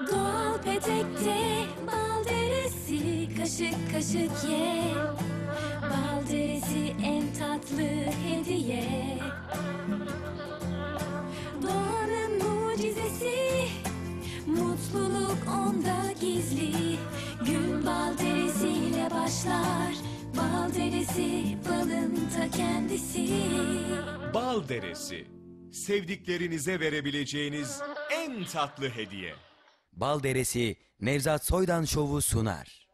Doğal petekte bal derisi kaşık kaşık ye Bal derisi en tatlı hediye Doğanın mucizesi Mutluluk onda gizli Gün bal derisiyle başlar Bal derisi balın ta kendisi Bal deresi. Sevdiklerinize verebileceğiniz en tatlı hediye. Bal Deresi Nevzat Soydan Şovu sunar.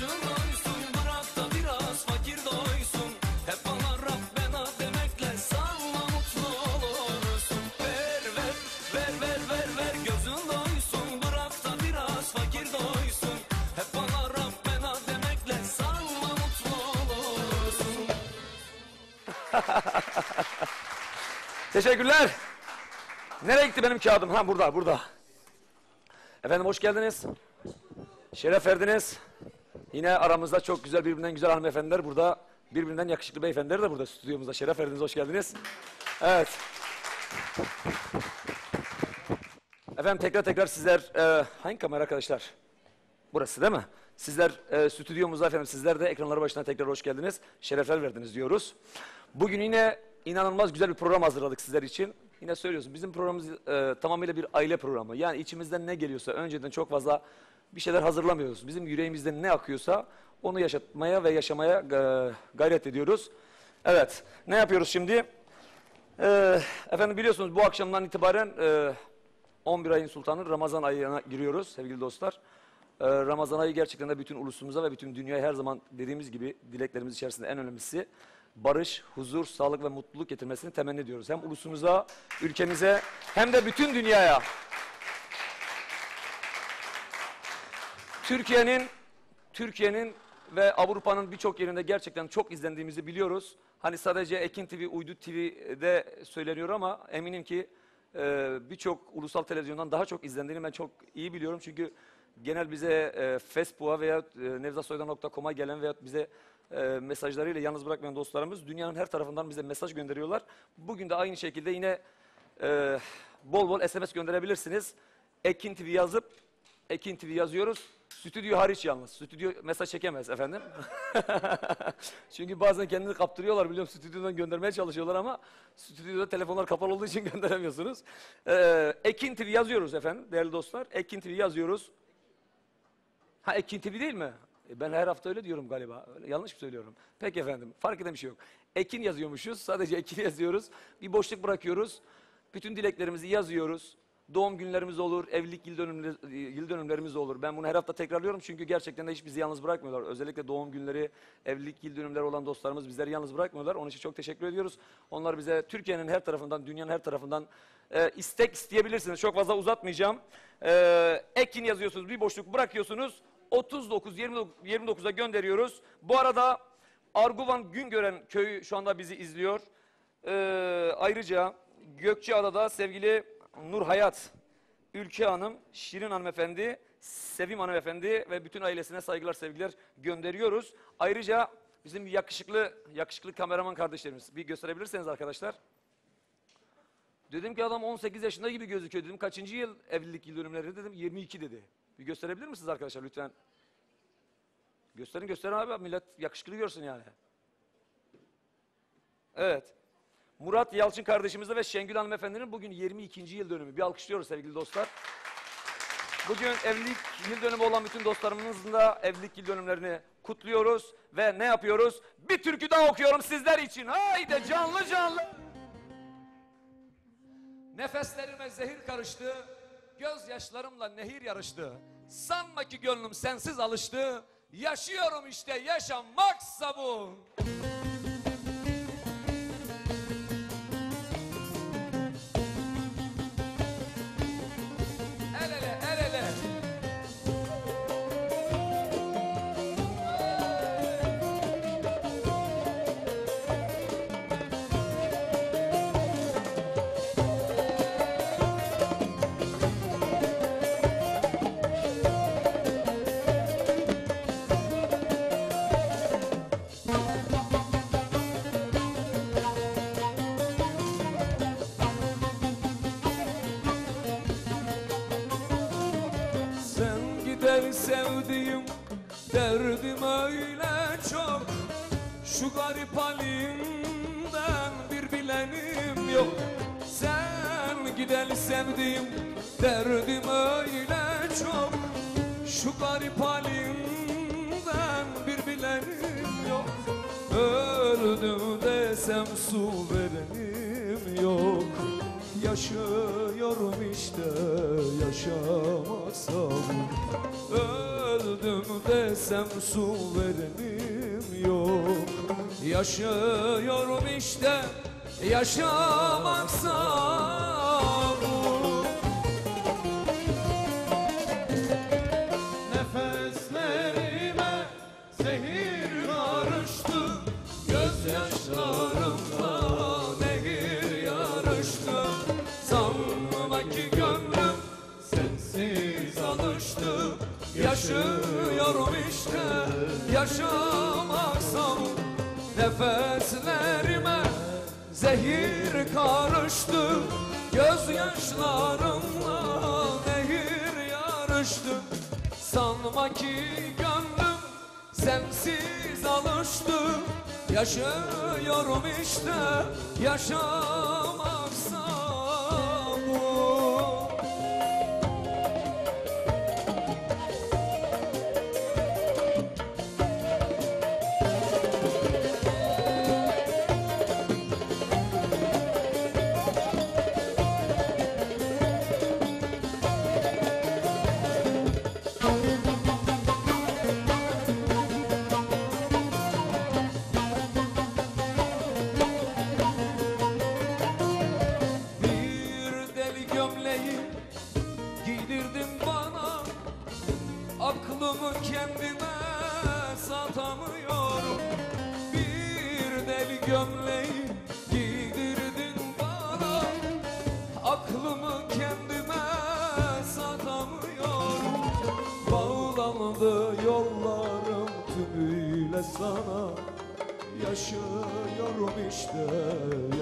Gözün doysun bırak da biraz fakir doysun Hep bana Rabbena demekle sanma mutlu olursun Ver ver ver ver ver ver gözün doysun bırak da biraz fakir doysun Hep bana Rabbena demekle sanma mutlu olursun Teşekkürler. Nereye gitti benim kağıdım? Ha burada, burada. Efendim hoş geldiniz. Şeref verdiniz. Yine aramızda çok güzel birbirinden güzel hanımefendiler burada. Birbirinden yakışıklı beyefendiler de burada stüdyomuzda. Şeref verdiniz, hoş geldiniz. Evet. Efendim tekrar tekrar sizler, e, hangi kamera arkadaşlar? Burası değil mi? Sizler e, stüdyomuzda efendim sizler de ekranları başına tekrar hoş geldiniz. Şerefler verdiniz diyoruz. Bugün yine inanılmaz güzel bir program hazırladık sizler için. Yine söylüyorsun bizim programımız e, tamamıyla bir aile programı. Yani içimizden ne geliyorsa önceden çok fazla bir şeyler hazırlamıyoruz. Bizim yüreğimizden ne akıyorsa onu yaşatmaya ve yaşamaya e, gayret ediyoruz. Evet ne yapıyoruz şimdi? E, efendim biliyorsunuz bu akşamdan itibaren e, 11 ayın sultanı Ramazan ayına giriyoruz sevgili dostlar. Ramazan ayı gerçekten de bütün ulusumuza ve bütün dünyaya her zaman dediğimiz gibi dileklerimiz içerisinde en önemlisi barış, huzur, sağlık ve mutluluk getirmesini temenni ediyoruz. Hem ulusumuza, ülkemize hem de bütün dünyaya. Türkiye'nin Türkiye'nin ve Avrupa'nın birçok yerinde gerçekten çok izlendiğimizi biliyoruz. Hani sadece Ekin TV, Uydu TV'de söyleniyor ama eminim ki e, birçok ulusal televizyondan daha çok izlendiğini ben çok iyi biliyorum. Çünkü genel bize e, Facebook'a veya e, nevzatsoydan.com'a gelen veya bize e, mesajlarıyla yalnız bırakmayan dostlarımız dünyanın her tarafından bize mesaj gönderiyorlar. Bugün de aynı şekilde yine e, bol bol SMS gönderebilirsiniz. Ekin TV yazıp Ekin TV yazıyoruz. Stüdyo hariç yalnız. Stüdyo mesaj çekemez efendim. Çünkü bazen kendini kaptırıyorlar biliyorum stüdyodan göndermeye çalışıyorlar ama stüdyoda telefonlar kapalı olduğu için gönderemiyorsunuz. Ee, Ekin TV yazıyoruz efendim değerli dostlar. Ekin TV yazıyoruz. Ha Ekin TV değil mi? E, Ben her hafta öyle diyorum galiba. Yanlış mı söylüyorum? Peki efendim. Fark eden bir şey yok. Ekin yazıyormuşuz. Sadece Ekin yazıyoruz. Bir boşluk bırakıyoruz. Bütün dileklerimizi yazıyoruz. Doğum günlerimiz olur, evlilik yıl, dönümleri, yıl dönümlerimiz olur. Ben bunu her hafta tekrarlıyorum çünkü gerçekten de hiç bizi yalnız bırakmıyorlar. Özellikle doğum günleri, evlilik yıl dönümleri olan dostlarımız bizleri yalnız bırakmıyorlar. Onun için çok teşekkür ediyoruz. Onlar bize Türkiye'nin her tarafından, dünyanın her tarafından e, istek isteyebilirsiniz. Çok fazla uzatmayacağım. E, Ekin yazıyorsunuz, bir boşluk bırakıyorsunuz. 39 29'a gönderiyoruz. Bu arada Arguvan Güngören köyü şu anda bizi izliyor. Ee, ayrıca Gökçeada'da sevgili Nur Hayat, Ülke Hanım, Şirin Hanımefendi, Sevim Hanımefendi ve bütün ailesine saygılar sevgiler gönderiyoruz. Ayrıca bizim yakışıklı yakışıklı kameraman kardeşlerimiz bir gösterebilirseniz arkadaşlar. Dedim ki adam 18 yaşında gibi gözüküyor dedim. Kaçıncı yıl evlilik yıl dönümleri dedim. 22 dedi. Bir gösterebilir misiniz arkadaşlar lütfen? Gösterin gösterin abi millet yakışıklı görsün yani. Evet. Murat Yalçın kardeşimizle ve Şengül hanımefendinin bugün 22. yıl dönümü. Bir alkışlıyoruz sevgili dostlar. Bugün evlilik yıl dönümü olan bütün dostlarımızın da evlilik yıl dönümlerini kutluyoruz. Ve ne yapıyoruz? Bir türkü daha okuyorum sizler için. Haydi canlı canlı. Nefeslerime zehir karıştı. Gözyaşlarımla nehir yarıştı. Sanma ki gönlüm sensiz alıştı. Yaşıyorum işte yaşamaksa bu. Sevdiğim derdim öyle çok. Şu garip halimden bir bilenim yok. Öldüm desem su verenim yok. Yaşıyorum işte yaşamasam. Öldüm desem su verenim yok. Yaşıyorum işte yaşamaksam zehir karıştı Gözyaşlarımla nehir yarıştı. Sanma ki sensiz alıştı. Yaşıyorum işte yaşamaksam Nefeslerime zehir karıştı. Gözyaşlarımla nehir yarıştı. Sanma ki gönlüm sensiz alıştı Yaşıyorum işte yaşamaksa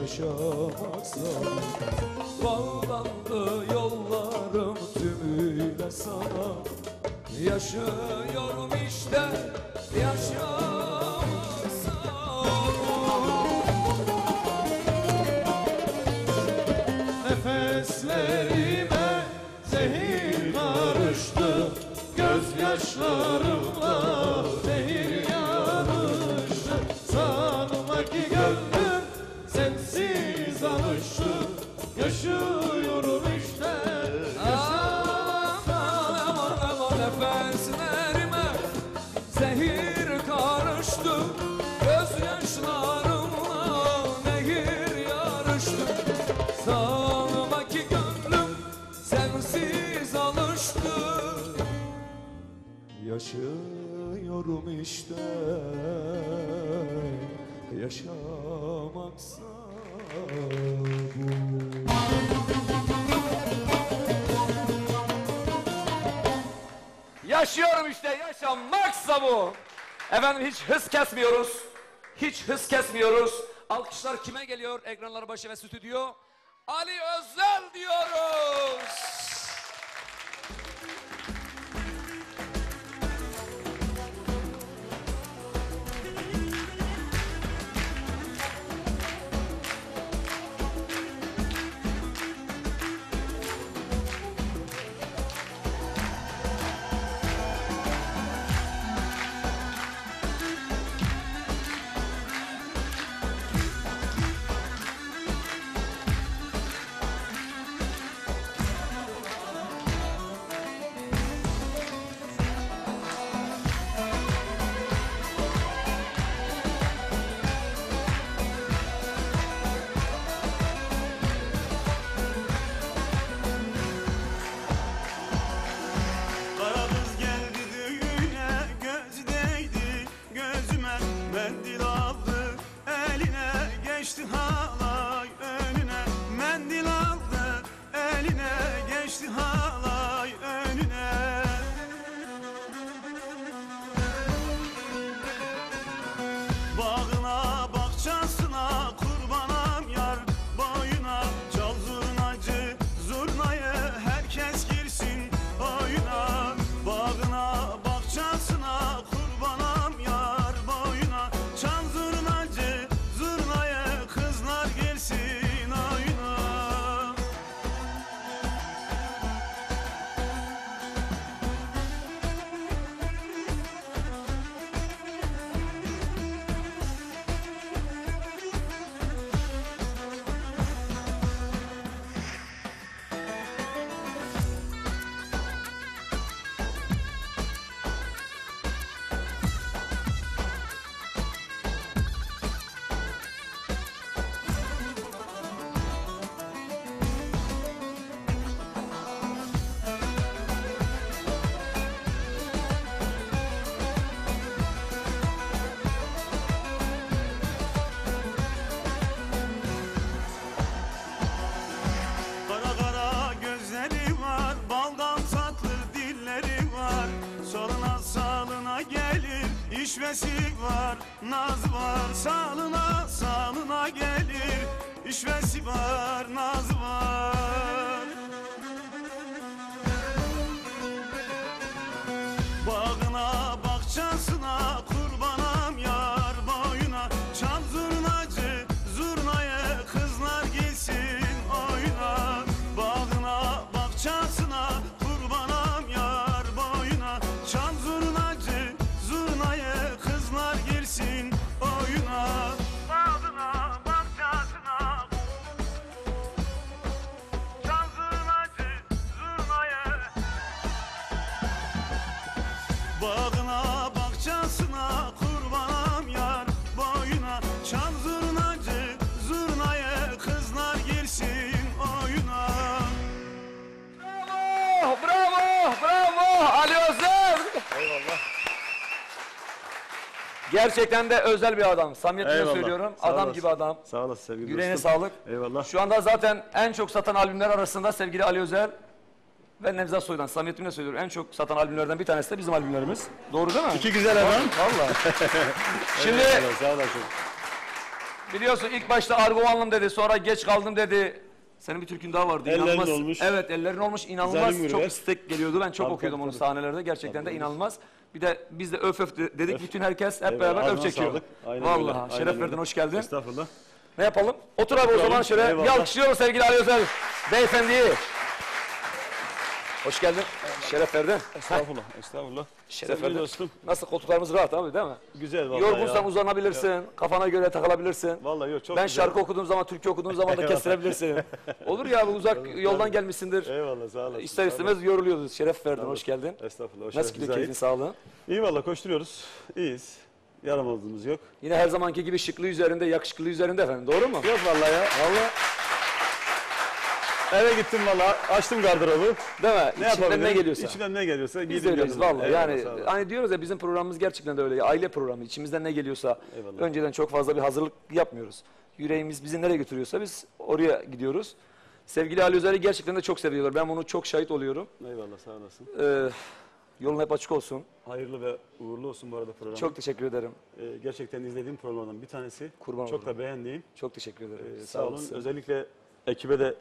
yaşamaksan Bağlandı yollarım tümüyle sana. Yaşıyorum işte yaşıyorum. yaşlanmıştı Yaşıyorum işte. Aman aman aman efeslerime Zehir karıştı Gözyaşlarımla nehir yarıştı. Sağlamak gönlüm sensiz alıştı. Yaşıyorum işte. Yaşamaksa Yaşıyorum işte yaşamaksa bu. Efendim hiç hız kesmiyoruz. Hiç hız kesmiyoruz. Alkışlar kime geliyor? Ekranlar başı ve stüdyo. Ali Özel diyoruz. İşvesi var, naz var Salına salına gelir. İşvesi var, naz var. Gerçekten de özel bir adam. Samimiyetle Eyvallah. söylüyorum. Sağ adam olasın. gibi adam. Sağ olasın sevgili Yüreğine dostum. sağlık. Eyvallah. Şu anda zaten en çok satan albümler arasında sevgili Ali Özel ve Nevzat Soydan. Samimiyetimle söylüyorum. En çok satan albümlerden bir tanesi de bizim albümlerimiz. Doğru değil mi? İki güzel adam. Valla. Şimdi Sağ olasın. biliyorsun ilk başta argovanlım dedi. Sonra geç kaldım dedi. Senin bir türkün daha vardı. Ellerin olmuş. Evet ellerin olmuş. İnanılmaz. Çok istek geliyordu. Ben çok Tabii, okuyordum tabii, onu tabii. sahnelerde. Gerçekten de inanılmaz. Bir de biz de öf öf de- dedik. Bütün herkes hep Eyvallah, beraber öf çekiyor. sağlık. Aynen Vallahi aynen şeref öyle. verdin hoş geldin. Estağfurullah. Ne yapalım? Otur abi o zaman şöyle Eyvallah. bir alkışlıyoruz sevgili Ali Özel beyefendiyi. Hoş geldin. Şeref verdin. Estağfurullah. Estağfurullah. Şeref Sevgili verdin. dostum. Nasıl koltuklarımız rahat abi değil mi? Güzel vallahi Yorgunsan ya. uzanabilirsin. Kafana göre takılabilirsin. Vallahi yok çok ben güzel. şarkı okuduğum zaman, türkü okuduğum zaman da kestirebilirsin. Olur ya bu uzak yoldan gelmişsindir. Eyvallah sağ olasın. İster sağ istemez yoruluyoruz. Şeref verdin, hoş geldin. olasın. Estağfurullah. o Nasıl gidiyor keyfin, ait. sağlığın? İyi valla koşturuyoruz. İyiyiz. Yaramazlığımız yok. Yine her zamanki gibi şıklı üzerinde, yakışıklı üzerinde efendim. Doğru mu? Yok vallahi ya. Vallahi Eve gittim valla. Açtım gardırobu. değil mi? Ne İçinden ne geliyorsa. İçimden ne geliyorsa Biz giydim de öyleyiz. Eyvallah, Yani sağ olasın. hani diyoruz ya bizim programımız gerçekten de öyle. Aile programı. İçimizden ne geliyorsa Eyvallah. önceden çok fazla bir hazırlık yapmıyoruz. Yüreğimiz bizi nereye götürüyorsa biz oraya gidiyoruz. Sevgili Ali Özer'i gerçekten de çok seviyorlar. Ben bunu çok şahit oluyorum. Eyvallah sağ olasın. Ee, yolun hep açık olsun. Hayırlı ve uğurlu olsun bu arada program. Çok teşekkür ederim. Ee, gerçekten izlediğim programlardan bir tanesi. Kurban Çok olurum. da beğendiğim. Çok teşekkür ederim. Ee, sağ olun. Özellikle ekibe de